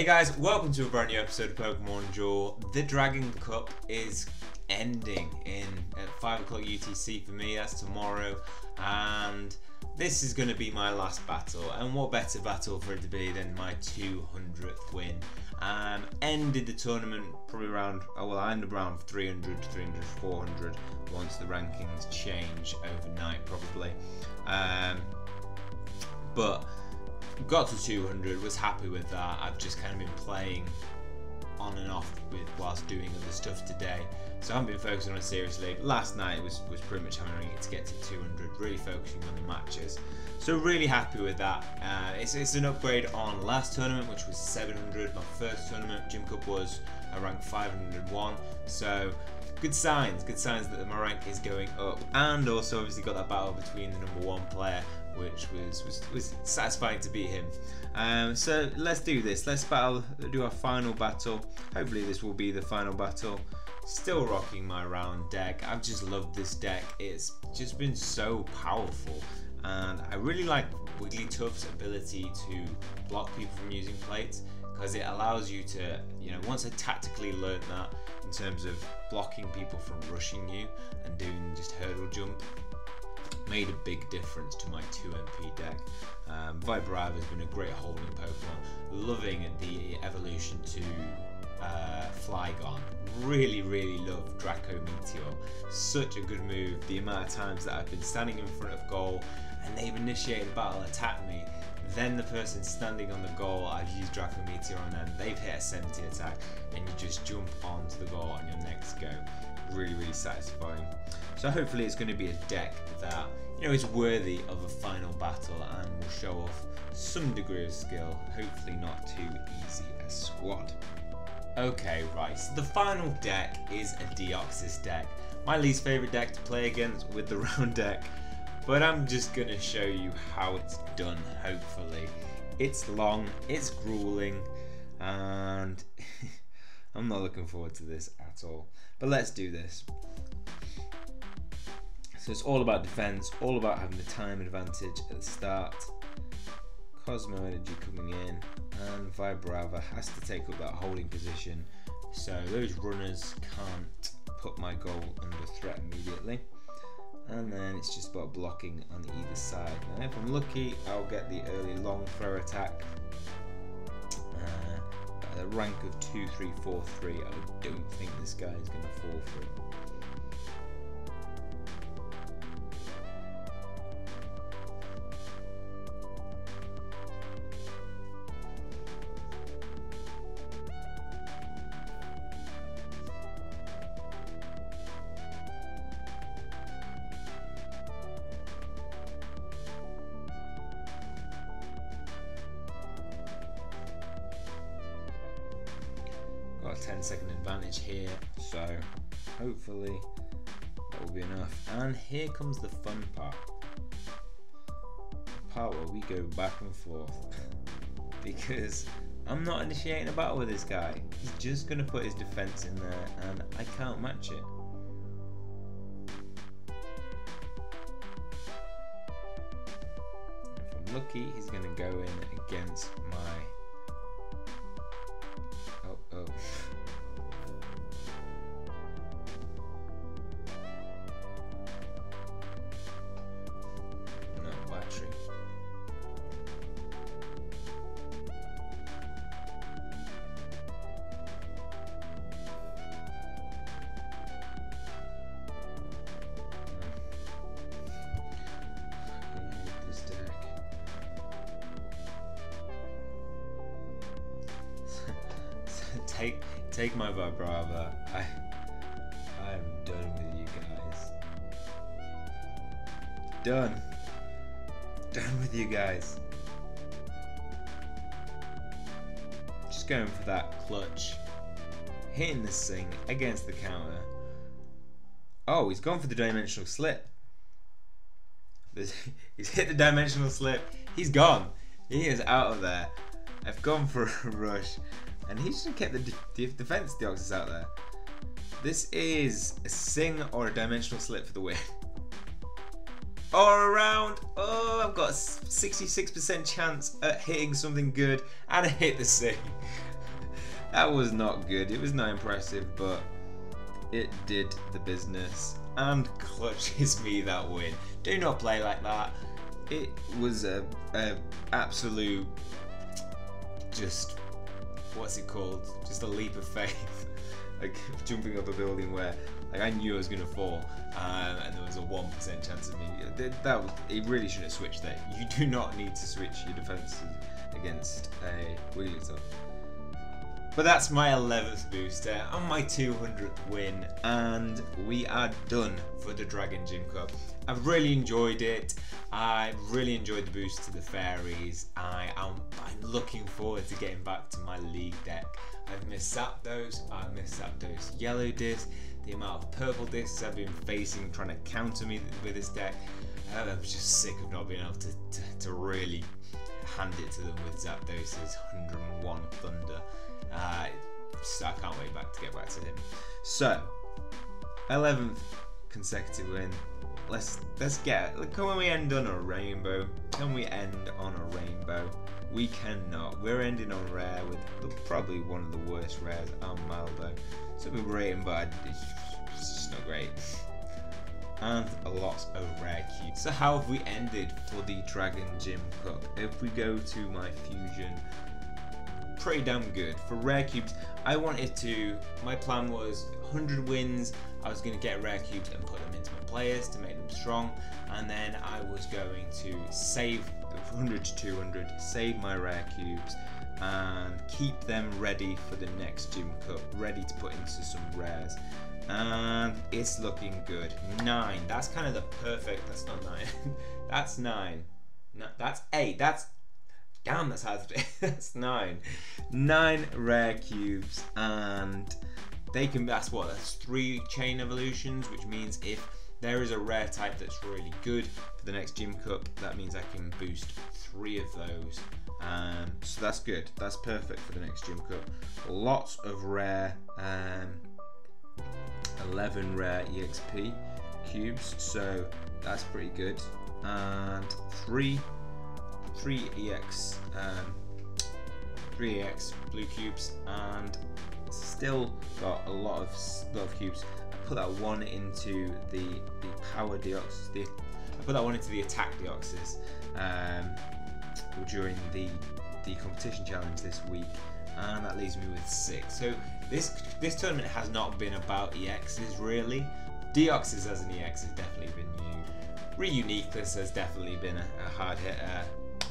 Hey guys, welcome to a brand new episode of Pokemon Duel. The Dragon Cup is ending in at 5 o'clock UTC for me, that's tomorrow, and this is going to be my last battle, and what better battle for it to be than my 200th win. Um, ended the tournament probably around, oh well I ended around 300, to 300, 400 once the rankings change overnight probably. Um, but got to 200, was happy with that. I've just kind of been playing on and off with whilst doing other stuff today. So I haven't been focusing on it seriously. Last night was, was pretty much hammering it to get to 200, really focusing on the matches. So really happy with that. Uh, it's, it's an upgrade on last tournament, which was 700. My first tournament, Gym Cup, was a rank 501. So good signs, good signs that my rank is going up. And also obviously got that battle between the number one player which was, was, was satisfying to beat him. Um, so let's do this. Let's battle, do our final battle. Hopefully this will be the final battle. Still rocking my round deck. I've just loved this deck. It's just been so powerful. And I really like Wigglytuff's ability to block people from using plates because it allows you to, you know, once I tactically learned that in terms of blocking people from rushing you and doing just hurdle jump, made a big difference to my 2 MP deck. Um, Vibrava has been a great holding Pokemon. Loving the evolution to uh, Flygon. Really, really love Draco Meteor. Such a good move. The amount of times that I've been standing in front of goal and they've initiated battle, attack me. Then the person standing on the goal, I've used Draco Meteor on them, they've hit a 70 attack, and you just jump onto the goal on your next go. Really, really satisfying. So hopefully it's going to be a deck that you know is worthy of a final battle and will show off some degree of skill. Hopefully not too easy a squad. Okay, right, so the final deck is a Deoxys deck. My least favourite deck to play against with the round deck, but I'm just going to show you how it's done, hopefully. It's long, it's grueling, and I'm not looking forward to this at all. But let's do this. So it's all about defense, all about having the time advantage at the start. Cosmo Energy coming in, and Vibrava has to take up that holding position. So those runners can't put my goal under threat immediately. And then it's just about blocking on either side. Now if I'm lucky, I'll get the early long throw attack. At a rank of 2, 3, 4, 3, I don't think this guy is going to fall for 10 second advantage here. So hopefully that will be enough. And here comes the fun part. The part where we go back and forth. Because I'm not initiating a battle with this guy. He's just gonna put his defense in there and I can't match it. If I'm lucky he's gonna go in against my Oh. No oh. Done. Done with you guys. Just going for that clutch. Hitting this thing against the counter. Oh, he's gone for the dimensional slip. He's hit the dimensional slip. He's gone. He is out of there. I've gone for a rush. And he should have kept the de defense Deoxys out there. This is a sing or a dimensional slip for the win. Or around, oh, I've got a 66% chance at hitting something good and I hit the sing. that was not good. It was not impressive, but it did the business and clutches me that win. Do not play like that. It was a, a absolute just what's it called? Just a leap of faith. like jumping up a building where like I knew I was gonna fall, um, and there was a one percent chance of me. That, that was, it really should have switched there. You do not need to switch your defenses against a Wigglytuff. But that's my 11th booster and my 200th win, and we are done for the Dragon Gym Cup. I've really enjoyed it. I really enjoyed the boost to the fairies. I am I'm looking forward to getting back to my league deck. I've missed out those. I've missed out those Yellow Disc, the amount of purple discs I've been facing trying to counter me with this deck. I'm just sick of not being able to, to, to really hand it to them with Zapdos' 101 Thunder. Uh, so I can't wait back to get back to him. So, 11th consecutive win. Let's let's get. Can we end on a rainbow? Can we end on a rainbow? We cannot. We're ending on rare with probably one of the worst rares um, on Maldo. So we're rating, but it's just not great. And a lot of rare cubes. So how have we ended for the Dragon Gym Cup? If we go to my fusion pretty damn good. For rare cubes, I wanted to, my plan was 100 wins, I was going to get rare cubes and put them into my players to make them strong, and then I was going to save 100 to 200, save my rare cubes, and keep them ready for the next Gym Cup, ready to put into some rares. And it's looking good. Nine. That's kind of the perfect. That's not nine. that's nine. No, that's eight. That's Damn, that's hard to do. that's nine. Nine rare cubes, and they can. That's what. That's three chain evolutions, which means if there is a rare type that's really good for the next gym cup, that means I can boost three of those. Um, so that's good. That's perfect for the next gym cup. Lots of rare. Um, 11 rare EXP cubes, so that's pretty good. And three three EX, um, three EX blue cubes, and still got a lot of lot of cubes. I put that one into the the power deoxys. The, I put that one into the attack deoxys um, during the the competition challenge this week, and that leaves me with six. So this this tournament has not been about EXs really. Deoxys as an EX has definitely been new. Reuniqueness has definitely been a, a hard hitter.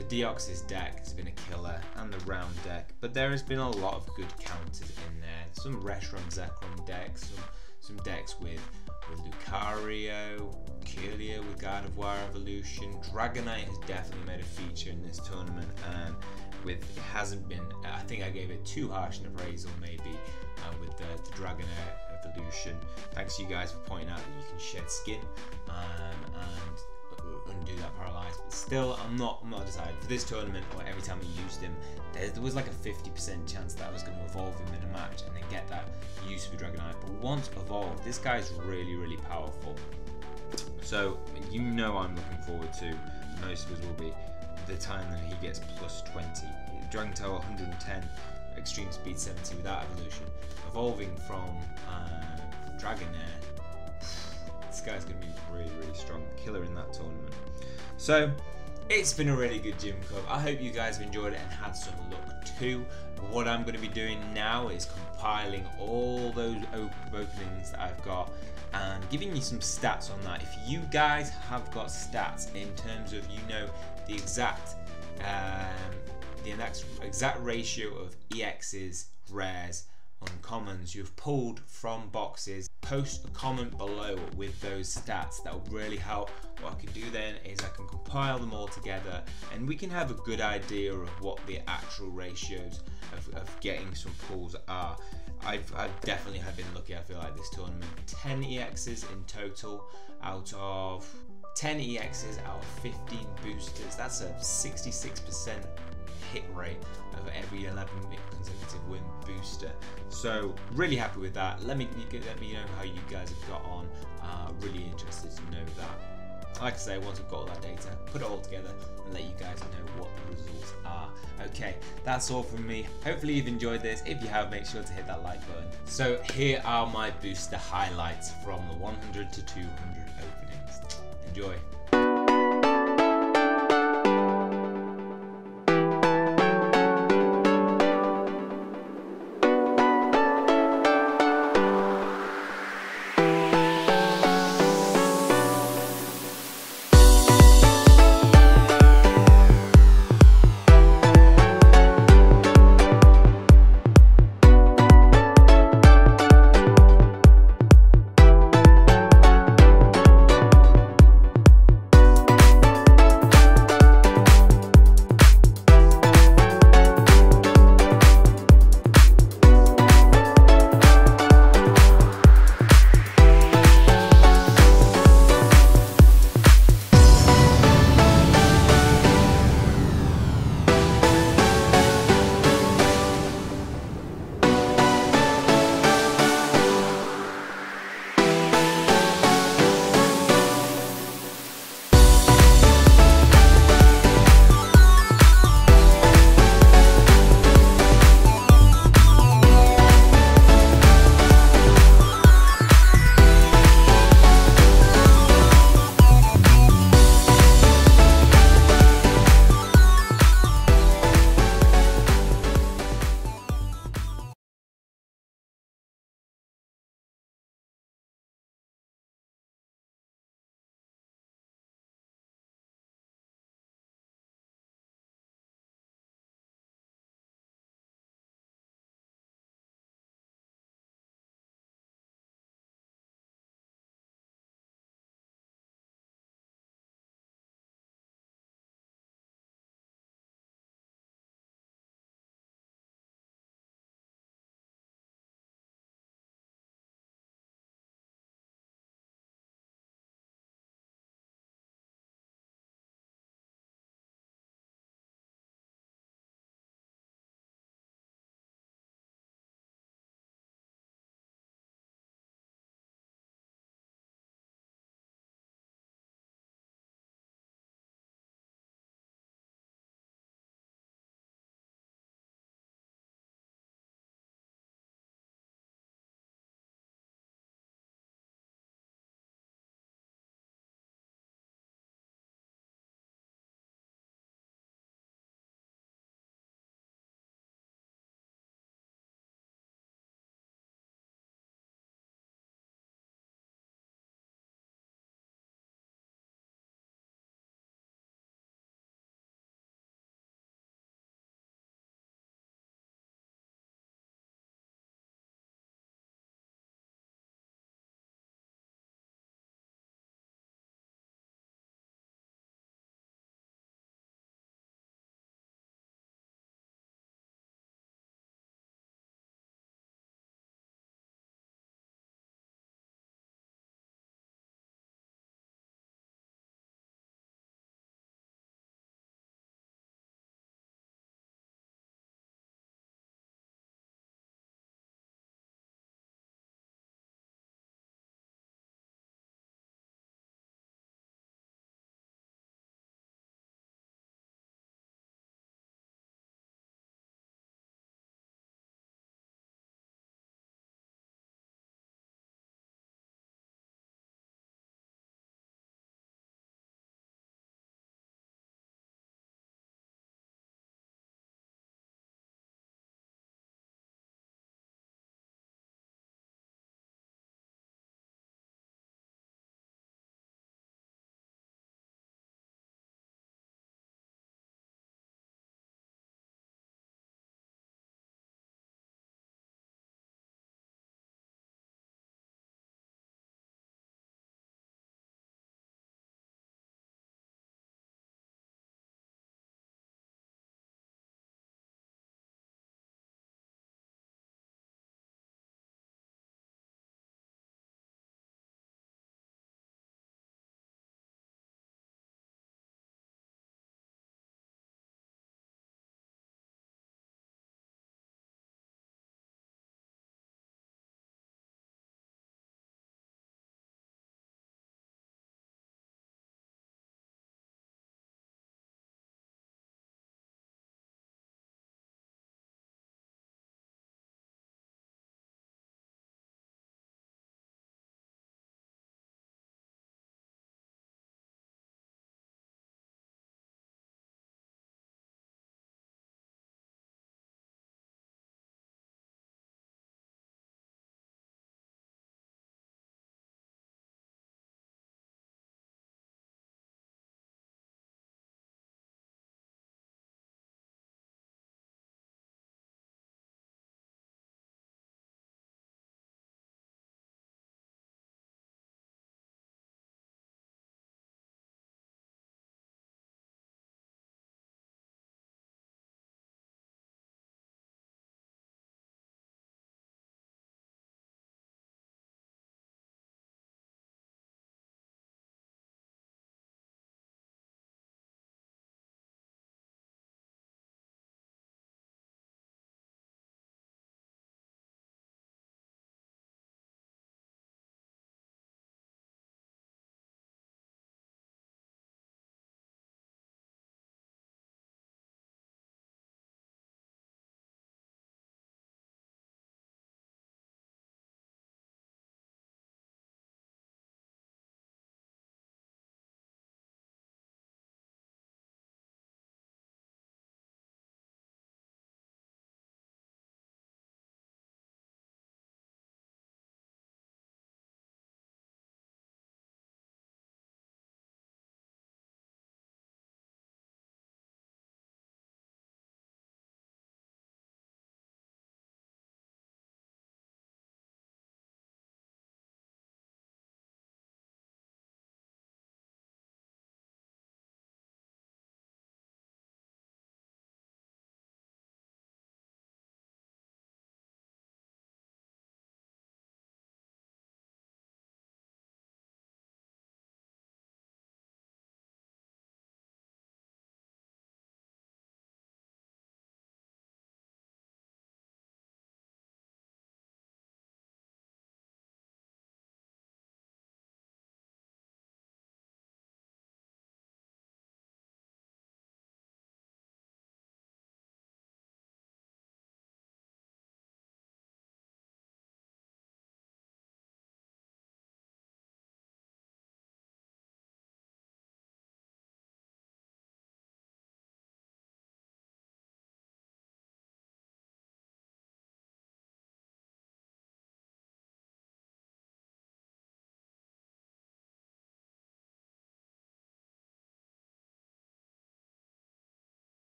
The Deoxys deck has been a killer, and the round deck, but there has been a lot of good counters in there. Some Reshiram Zekrom decks, some, some decks with, with Lucario, Kirlia with Gardevoir Evolution. Dragonite has definitely made a feature in this tournament, and with it hasn't been. I think I gave it too harsh an appraisal, maybe, uh, with the, the Dragonair Evolution. Thanks you guys for pointing out that you can shed skin, um, and undo that paralyze. But still, I'm not I'm not decided for this tournament or every time I used him. There, there was like a 50% chance that I was going to evolve him in a match and then get that use for Dragonite. But once evolved, this guy's really really powerful. So you know I'm looking forward to. Most of us will be the time that he gets plus 20. Dragon Tail 110, Extreme Speed 70 without evolution. Evolving from uh, Dragonair this guy's going to be really, really strong. Killer in that tournament. So, it's been a really good gym cup. I hope you guys have enjoyed it and had some luck too. What I'm going to be doing now is compiling all those openings that I've got and giving you some stats on that. If you guys have got stats in terms of you know the exact um, the exact ratio of EXs, rares, uncommons you've pulled from boxes. Post a comment below with those stats that will really help. What I can do then is I can compile them all together and we can have a good idea of what the actual ratios of, of getting some pulls are. I've, I've, definitely have been lucky I feel like this tournament. 10 EXs in total out of 10 EXs out of 15 boosters. That's a 66% hit rate of every 11 consecutive win booster. So really happy with that. Let me let me know how you guys have got on. Uh, really interested to know that. like I say, once we've got all that data, put it all together and let you guys know what the results are. Okay, that's all from me. Hopefully you've enjoyed this. If you have, make sure to hit that like button. So here are my booster highlights from the 100 to 200 openings. Enjoy.